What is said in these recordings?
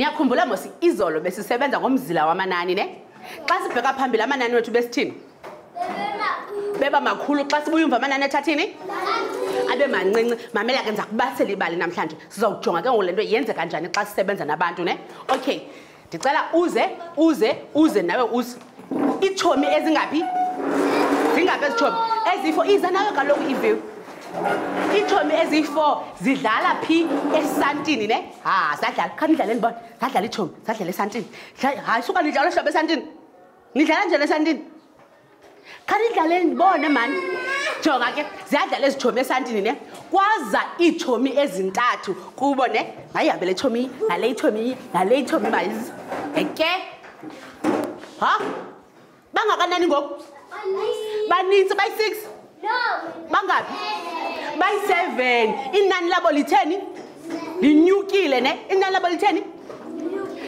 niyakhumbula mos izolo besisebenza ngomzila wamanani ne? Xa sibheka phambili amanani wethu besithini? Beba makhulu xa sibuya umva amanani ethathini? Abe mancinci. Mamela ke ndiza kubasela ibali namhlanje. Sizawujonga ke ngoku le nto yenzeka njani xa sisebenza nabantu ne? Okay ndicela uze uze uze nawe uze. Iitshomi ezingaphi zingaphi ezitshomi eziyi-four iza nawe kaloku ivewu iitshomi eziyi-four zidlala phi esantini ne? Ha zadlala khani nidlale ndibona zadlala itshomi zadlala esantini. Hayi suka nidlala hlobo esantini. Nidlala njani esantini. Khani nidlale ndibone mani. Jonga ke ziyadlala ezitshomi esantini ne? Kwaza iitshomi ezintathu kubo ne? Mayihambele le tshomi ngale itshomi nale itshomi mayizi. Eke ha? Bangakanani ngoku? Banintsi. Bayi-six bangaphi bayi-seven inani labo litheni? Linyukile ne? Inani labo litheni?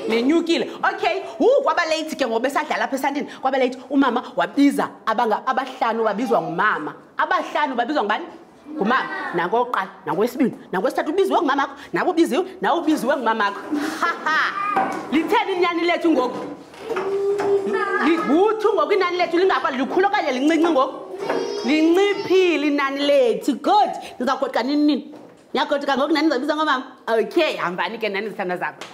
Linyukile. Okay. Hu kwaba late ke ngoba besadlala apha esantini kwaba late. Umama wabiza abanga- abahlanu babizwa ngumama. Abahlanu babizwa ngubani? Ngumama. Nankokuqala nangowesibini nangowesithathu ubiziwe ngumamakho nabo ubiziwe nawe ubiziwe ngumamakho haha litheni inyani lethu ngoku? Livuthu ngoku inani lethu lingapha likhulu okanye lincinci ngoku linciphile inani lethu good ndizagoduka nini? Nini niyagoduka ngoku nani ndizabiza ngomama okay hambani ke nani zithanda zakho